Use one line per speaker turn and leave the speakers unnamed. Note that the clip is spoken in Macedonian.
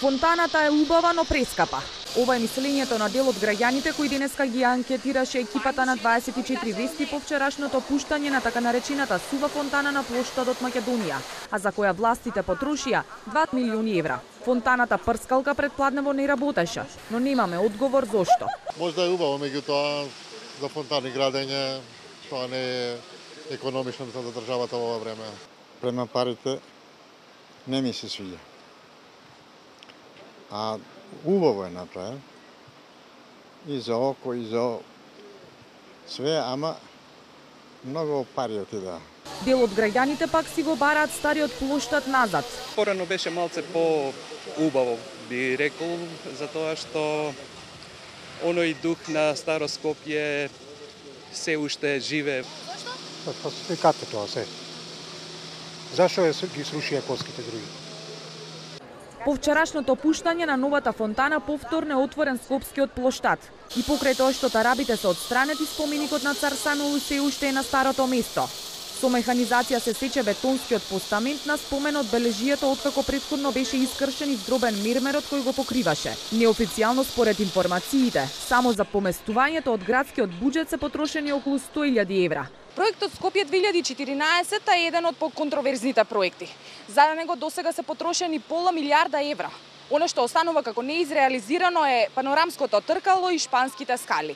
Фонтаната е убава, но прескапа. Ова е мислењето на дел од граѓаните кои денеска ги анкетираше екипата на 24 вести по вчерашното пуштање на така наречената сува фонтана на плоштадот Македонија, а за која властите потрошија 2 милиони евра. Фонтаната прскалка предпладнево не работеше, но немаме одговор зошто.
Можда е убаво, меѓутоа за фонтани градење тоа не е економично за државата во ова време.
Према парите не ми се свиѓа. А убаво е направен. И за око, и за све, ама многу пари отидаа.
Дел од граѓаните пак си го бараат стариот плоштад назад.
Порано беше малце по убаво, би рекол, затоа што оној дух на Старо Скопје се уште живе.
Фалсификат е тоа се. Зашо е, ги срушија коските други?
По вчерашното пуштање на новата фонтана повторно е отворен Скопскиот плоштад. И покрај тоа што тарабите се отстранети, споменикот на цар Самил се уште е на старото место. Со механизација се сече бетонскиот постамент на споменот од откако предходно беше искршен и здробен мирмерот кој го покриваше. Неофицијално според информациите, само за поместувањето од градскиот буџет се потрошени околу 100.000 евра.
Проектот Скопје 2014 е еден од поконтроверзните проекти. За него досега се потрошени пола милиарда евра. Оно што останува како неизреализирано е панорамското тркало и шпанските скали.